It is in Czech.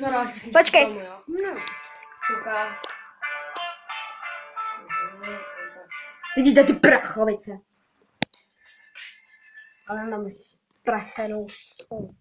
Naráž, myslím, Počkej. Tomu, jo? No. Kuka. Vidíte ty prachovice. Ale nám prasenou spolu.